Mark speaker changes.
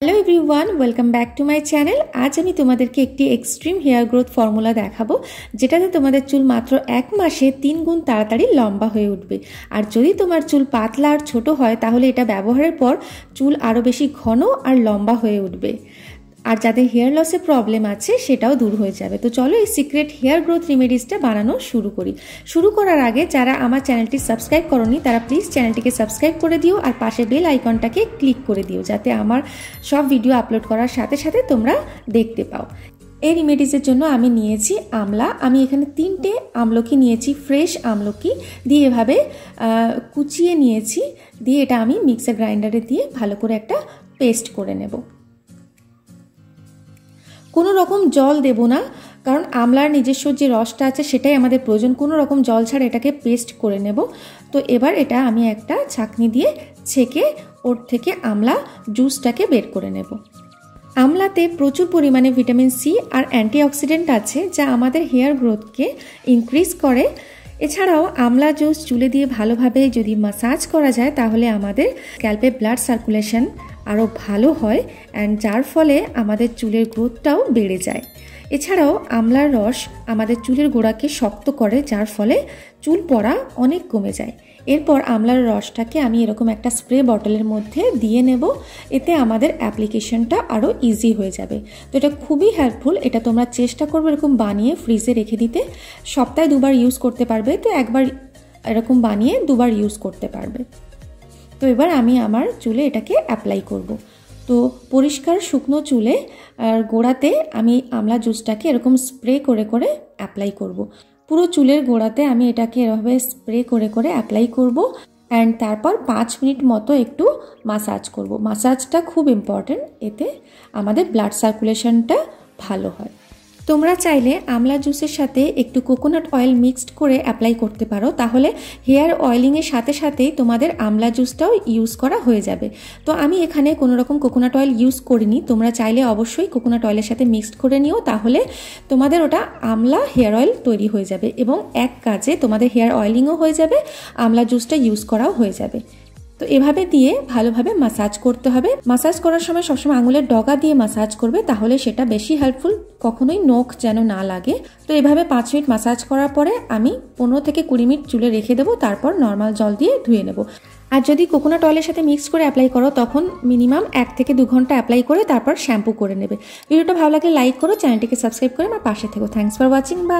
Speaker 1: Hello everyone welcome back to my channel আজ আমি তোমাদেরকে একটি এক্সট্রিম হেয়ার গ্রোথ ফর্মুলা দেখাবো, যেটাতে তোমাদের চুল মাত্র এক মাসে তিন গুণ তাড়াতাড়ি লম্বা হয়ে উঠবে। আর যদি তোমার চুল পাতলা আর ছোট হয়, তাহলে এটা ব্যবহারের পর চুল আরও বেশি ঘন আর লম্বা হয়ে উঠবে। আর যাদের হেয়ার লসের প্রবলেম আছে, সেটাও দূর হয়ে যাবে। তো চলো এই সিক্রেট হেয়ার গ্রোথ রেমেডিসটা বানানো শুরু করি। শুরু করার আগে যারা আমার চ্যানেলটি সাবস্ক্রাইব করনি, তারা প্লিজ চ্যানেলটিকে সাবস্ক্রাইব করে দিও আর পাশে বেল আইকনটাকে ক্লিক করে দিও, যাতে আমার সব ভিডিও আপলোড করার সাথে সাথে তোমরা দেখতে পাও। এই রেমেডিসের জন্য আমি নিয়েছি আমলা। আমি এখানে তিনটে আমলকি নিয়েছি ফ্রেশ আমলকি। দিয়ে এভাবে কুচিয়ে নিয়েছি। দিয়ে এটা আমি মিক্সার গ্রাইন্ডারে দিয়ে ভালো করে একটা পেস্ট করে নেব। কোনো রকম জল দেব না, কারণ আমলার নিজস্ব যে রসটা আছে সেটাই আমাদের প্রয়োজন। কোনো রকম জল ছাড়া এটাকে পেস্ট করে নেব। তো এবার এটা আমি একটা ছাঁকনি দিয়ে ছেঁকে ওর থেকে আমলা জুসটাকে বের করে নেব। আমলাতে প্রচুর পরিমাণে ভিটামিন সি আর অ্যান্টিঅক্সিডেন্ট আছে, যা আমাদের হেয়ার গ্রোথকে ইনক্রিজ করে। এছাড়াও আমলা জুস চুলে দিয়ে ভালোভাবে যদি মাসাজ করা যায়, তাহলে আমাদের ক্যালপে ব্লাড সার্কুলেশন আরও ভালো হয় অ্যান্ড যার ফলে আমাদের চুলের গ্রোথটাও বেড়ে যায়। এছাড়াও আমলার রস আমাদের চুলের গোড়াকে শক্ত করে, যার ফলে চুল পড়া অনেক কমে যায়। এরপর আমলার রসটাকে আমি এরকম একটা স্প্রে বটলের মধ্যে দিয়ে নেব। এতে আমাদের অ্যাপ্লিকেশনটা আরও ইজি হয়ে যাবে। তো এটা খুবই হেল্পফুল এটা তোমরা চেষ্টা করবে এরকম বানিয়ে ফ্রিজে রেখে দিতে। সপ্তাহে দুবার ইউজ করতে পারবে, তো একবার এরকম বানিয়ে দুবার ইউজ করতে পারবে। তো এবার আমি আমার চুলে এটাকে অ্যাপ্লাই করব। তো পরিষ্কার শুকনো চুলে আর গোড়াতে আমি আমলা জুসটাকে এরকম স্প্রে করে করে অ্যাপ্লাই করব। পুরো চুলের গোড়াতে আমি এটাকে এভাবে স্প্রে করে করে অ্যাপ্লাই করব অ্যান্ড তারপর পাঁচ মিনিট মতো একটু মাসাজ করব। মাসাজটা খুব ইম্পর্টেন্ট এতে আমাদের ব্লাড সার্কুলেশনটা ভালো হয় তোমরা চাইলে আমলা জুসের সাথে একটু কোকোনাট অয়েল মিক্সড করে অ্যাপ্লাই করতে পারো। তাহলে হেয়ার অয়েলিংয়ের সাথে সাথেই তোমাদের আমলা জুসটাও ইউজ করা হয়ে যাবে। তো আমি এখানে কোনো রকম কোকোনাট অয়েল ইউজ করিনি। তোমরা চাইলে অবশ্যই কোকোনাট অয়েলের সাথে মিক্সড করে নিও। তাহলে তোমাদের ওটা আমলা হেয়ার অয়েল তৈরি হয়ে যাবে এবং এক কাজে তোমাদের হেয়ার অয়েলিংও হয়ে যাবে, আমলা জুসটা ইউজ করাও হয়ে যাবে। তো এভাবে দিয়ে ভালোভাবে মাসাজ করতে হবে। মাসাজ করার সময় সবসময় আঙুলের ডগা দিয়ে মাসাজ করবে, তাহলে সেটা বেশি হেল্পফুল কখনোই নখ যেন না লাগে। তো এভাবে পাঁচ মিনিট মাসাজ করার পরে আমি পনেরো থেকে কুড়ি মিনিট চুলে রেখে দেবো, তারপর নর্মাল জল দিয়ে ধুয়ে নেব। আর যদি কোকোনাট অয়েলের সাথে মিক্স করে অ্যাপ্লাই করো, তখন মিনিমাম এক থেকে দু ঘণ্টা অ্যাপ্লাই করে তারপর শ্যাম্পু করে নেবে। ভিডিওটা ভালো লাগলে লাইক করো, চ্যানেলটিকে সাবস্ক্রাইব করে আমার পাশে থেকো। থ্যাংকস ফর ওয়াচিং বা